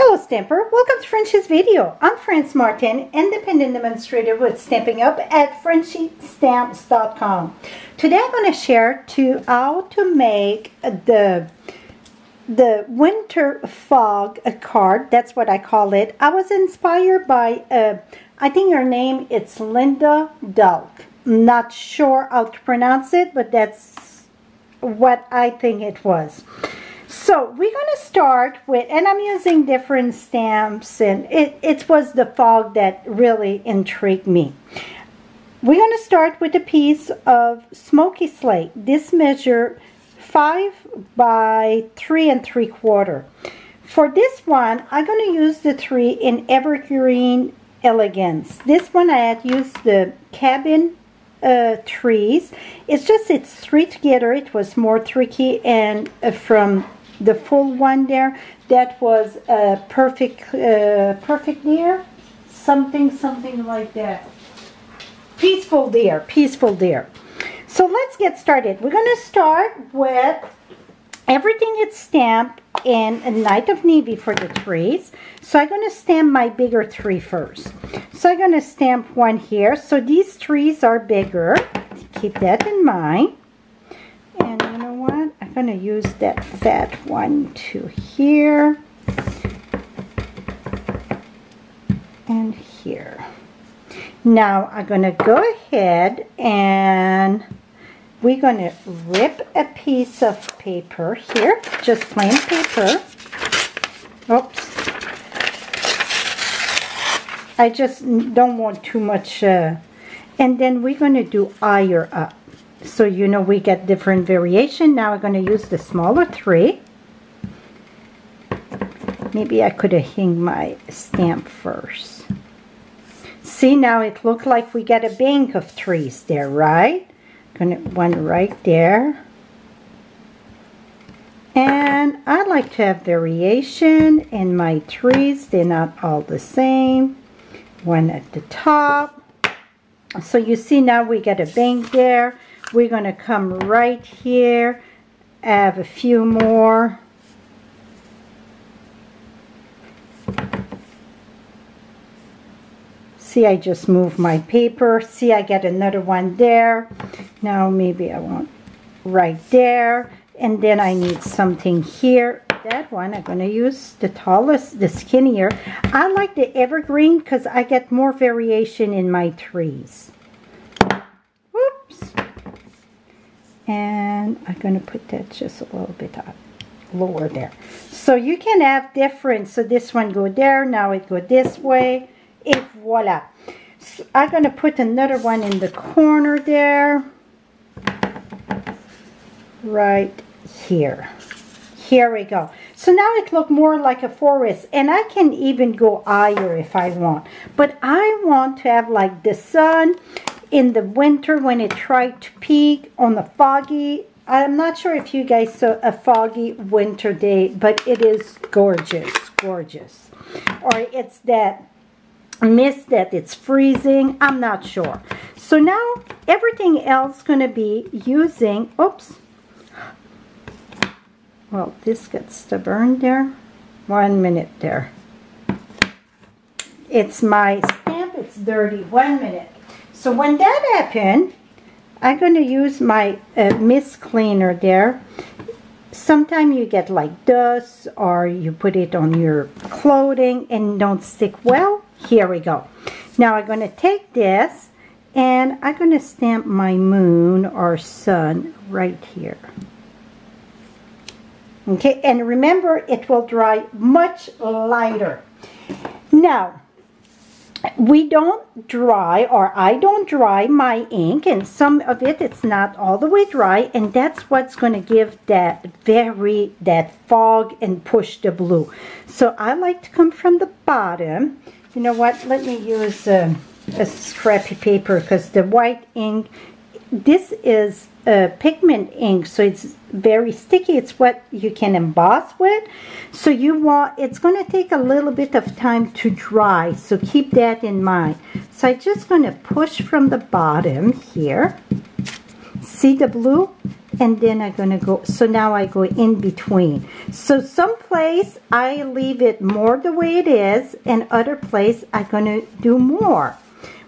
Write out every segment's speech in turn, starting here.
Hello Stamper, welcome to Frenchie's video. I'm France Martin, independent demonstrator with Stampin' Up at FrenchieStamps.com. Today I'm going to share to how to make the the winter fog card. That's what I call it. I was inspired by, uh, I think her name it's Linda Dulk. Not sure how to pronounce it, but that's what I think it was. So we're going to start with, and I'm using different stamps, and it, it was the fog that really intrigued me. We're going to start with a piece of smoky slate. This measure 5 by 3 and 3 quarter. For this one, I'm going to use the 3 in Evergreen Elegance. This one I had used the cabin uh, trees. It's just it's three together. It was more tricky and uh, from the full one there. That was a perfect, uh, perfect deer, something, something like that. Peaceful deer, peaceful deer. So let's get started. We're going to start with everything is stamped in a Night of Navy for the trees. So I'm going to stamp my bigger tree first. So I'm going to stamp one here. So these trees are bigger. Keep that in mind. And you know what? I'm going to use that fat one to here. And here. Now I'm going to go ahead and we're going to rip a piece of paper here, just plain paper. Oops. I just don't want too much. Uh, and then we're going to do higher up. So you know we get different variation. Now I'm going to use the smaller three. Maybe I could have hung my stamp first. See now it looked like we get a bank of trees there, right? Gonna one right there. And I like to have variation in my trees. They're not all the same. One at the top. So you see now we get a bank there. We're going to come right here, have a few more. See, I just moved my paper. See, I get another one there. Now maybe I want right there. And then I need something here. That one, I'm going to use the tallest, the skinnier. I like the evergreen because I get more variation in my trees. And I'm going to put that just a little bit up, lower there. So you can have different. So this one go there. Now it go this way et voila. So I'm going to put another one in the corner there. Right here. Here we go. So now it look more like a forest. And I can even go higher if I want. But I want to have like the sun in the winter when it tried to peak on the foggy. I'm not sure if you guys saw a foggy winter day. But it is gorgeous. Gorgeous. Or it's that mist that it's freezing. I'm not sure. So now everything else going to be using, oops. Well, this gets stubborn there. One minute there. It's my stamp. It's dirty. One minute. So when that happened, I'm going to use my uh, mist cleaner there. Sometimes you get like dust or you put it on your clothing and don't stick well. Here we go. Now I'm going to take this and I'm going to stamp my moon or sun right here. Okay, and remember it will dry much lighter. Now, we don't dry or I don't dry my ink and some of it it's not all the way dry and that's what's going to give that very that fog and push the blue so I like to come from the bottom you know what? Let me use uh, a scrappy paper because the white ink, this is a pigment ink, so it's very sticky. It's what you can emboss with. So you want, it's going to take a little bit of time to dry, so keep that in mind. So I'm just going to push from the bottom here. See the blue? and then I'm going to go, so now I go in between. So some place I leave it more the way it is, and other place I'm going to do more.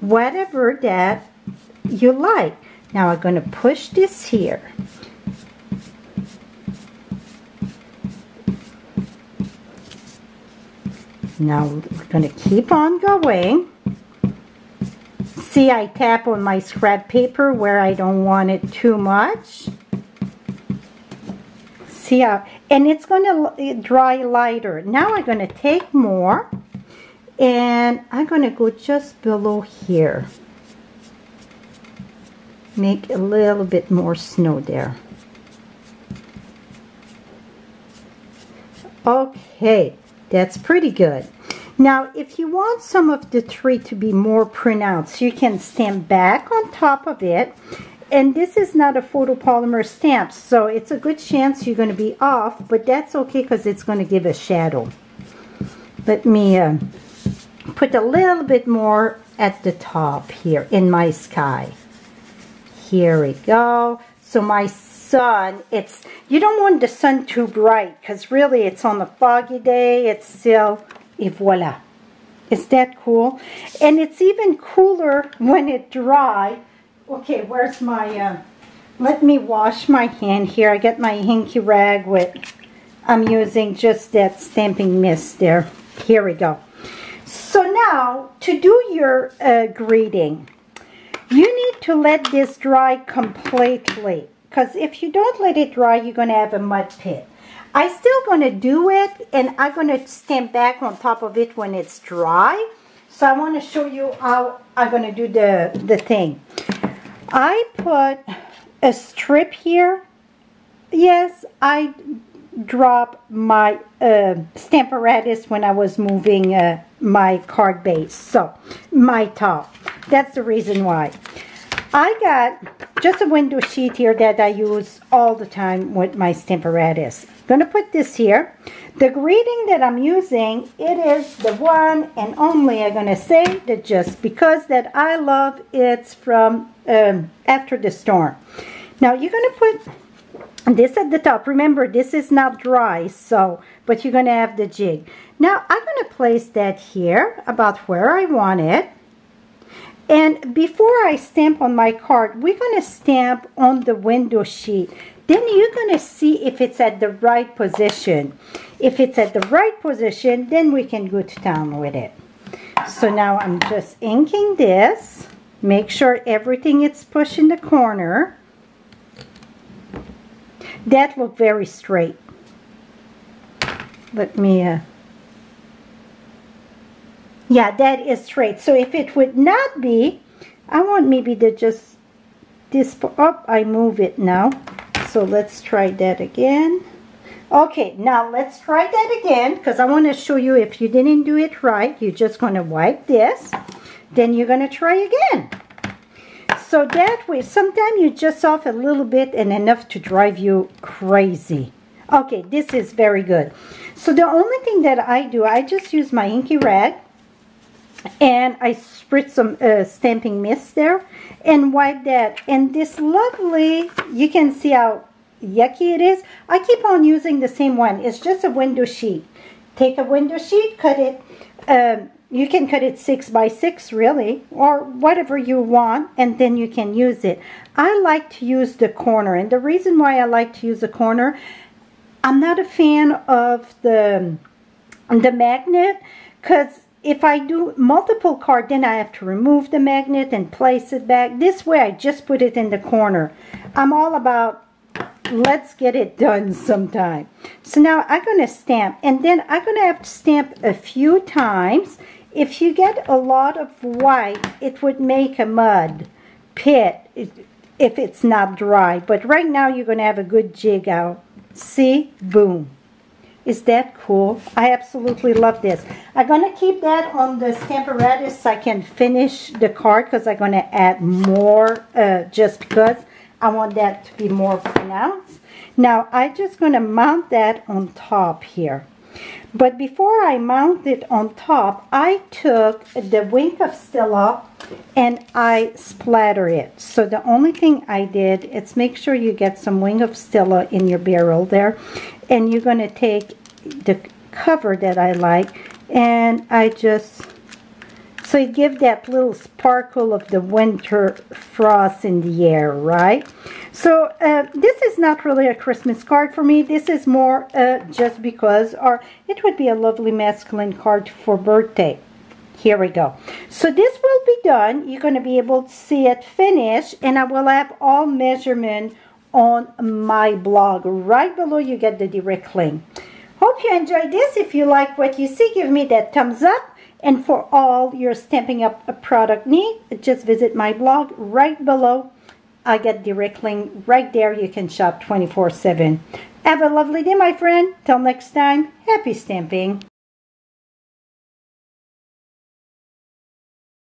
Whatever that you like. Now I'm going to push this here. Now we're going to keep on going. See, I tap on my scrap paper where I don't want it too much. See how, and it's going to eh, dry lighter. Now I'm going to take more and I'm going to go just below here. Make a little bit more snow there. Okay, that's pretty good. Now, if you want some of the tree to be more pronounced, you can stamp back on top of it. And this is not a photopolymer stamp, so it's a good chance you're going to be off, but that's okay because it's going to give a shadow. Let me uh, put a little bit more at the top here in my sky. Here we go. So my sun, it's, you don't want the sun too bright because really it's on a foggy day. It's still Et voila. Is that cool? And it's even cooler when it dry. Okay, where's my, uh, let me wash my hand here. I got my hanky rag with, I'm using just that stamping mist there. Here we go. So now, to do your uh, greeting, to let this dry completely. Because if you don't let it dry, you're going to have a mud pit. I'm still going to do it and I'm going to stamp back on top of it when it's dry. So I want to show you how I'm going to do the, the thing. I put a strip here. Yes, I dropped my uh, Stamparatus when I was moving uh, my card base. So, my top. That's the reason why. I got just a window sheet here that I use all the time with my Stamparatus going to put this here. The greeting that I'm using, it is the one and only I'm going to say that just because that I love it's from um, After the Storm. Now you're going to put this at the top. Remember, this is not dry, so, but you're going to have the jig. Now I'm going to place that here about where I want it. And before I stamp on my card, we're going to stamp on the window sheet then you're going to see if it's at the right position. If it's at the right position, then we can go to town with it. So now I'm just inking this. Make sure everything is pushed in the corner. That look very straight. Let me, uh, yeah, that is straight. So if it would not be, I want maybe to just, this, up, oh, I move it now. So let's try that again. Okay, now let's try that again because I want to show you if you didn't do it right, you're just going to wipe this. Then you're going to try again. So that way, sometimes you just off a little bit and enough to drive you crazy. Okay, this is very good. So the only thing that I do, I just use my inky rag and I spritz some uh, stamping mist there and wipe that. And this lovely, you can see how yucky it is. I keep on using the same one. It's just a window sheet. Take a window sheet, cut it. Um, you can cut it six by six really, or whatever you want, and then you can use it. I like to use the corner, and the reason why I like to use the corner, I'm not a fan of the, the magnet, because if I do multiple card, then I have to remove the magnet and place it back. This way, I just put it in the corner. I'm all about let's get it done sometime. So now I'm going to stamp, and then I'm going to have to stamp a few times. If you get a lot of white, it would make a mud pit if it's not dry. But right now, you're going to have a good jig out. See? Boom. Is that cool? I absolutely love this. I'm going to keep that on the Stamparatus so I can finish the card because I'm going to add more uh, just because I want that to be more pronounced. Now, I'm just going to mount that on top here. But before I mount it on top, I took the wink of Stella and I splatter it. So the only thing I did is make sure you get some wink of Stella in your barrel there. And you're going to take the cover that I like and I just so you give that little sparkle of the winter frost in the air, right? So uh, this is not really a Christmas card for me. This is more uh, just because, or it would be a lovely masculine card for birthday. Here we go. So this will be done. You're going to be able to see it finish, and I will have all measurement on my blog. Right below you get the direct link. Hope you enjoyed this. If you like what you see, give me that thumbs up. And for all your Stampin' Up a product need, just visit my blog right below. I get direct link right there. You can shop 24-7. Have a lovely day, my friend. Till next time, happy stamping.